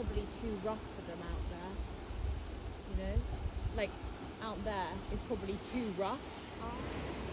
probably too rough for them out there. Like out there is probably too rough. Oh.